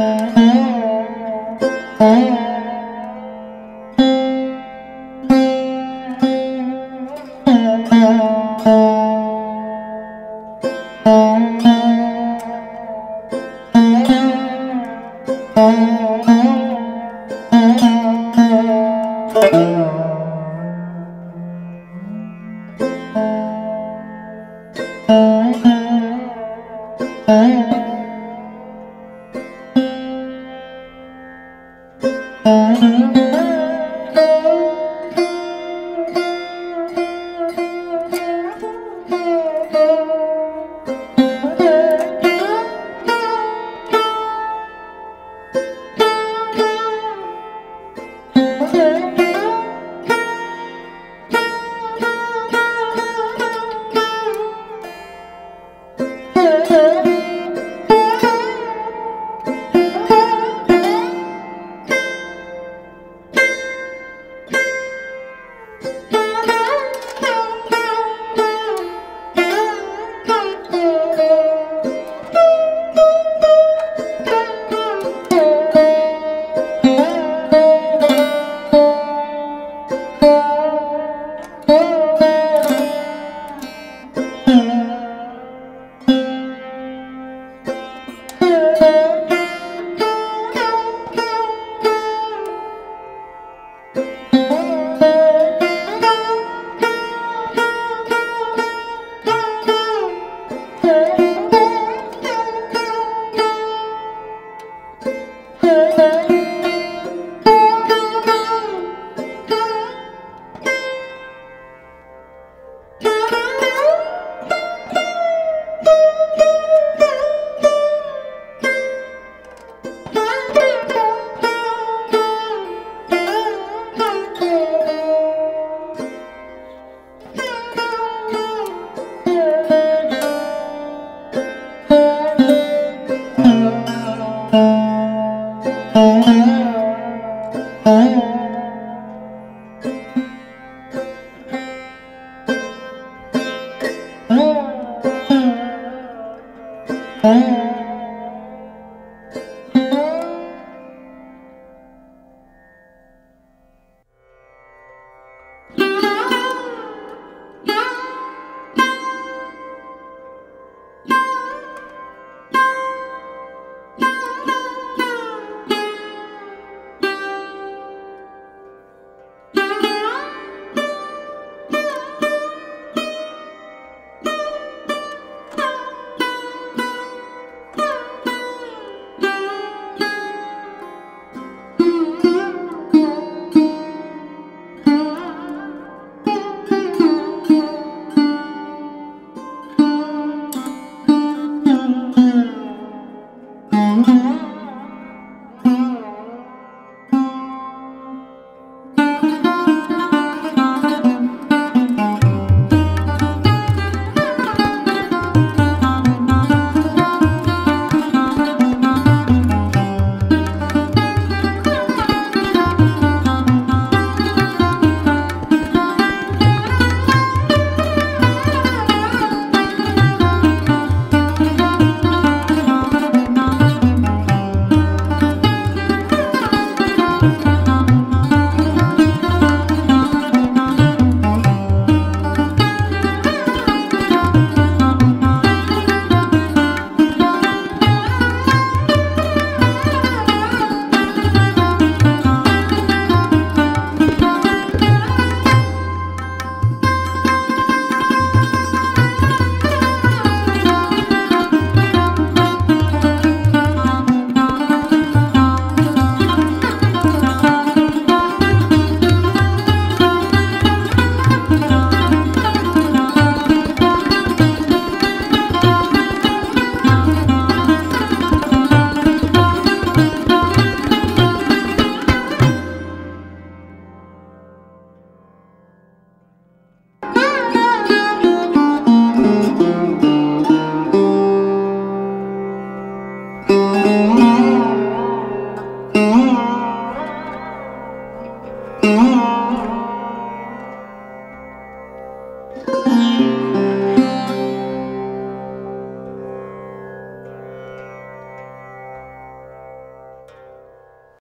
Mm-hmm. कभी Mm-hmm.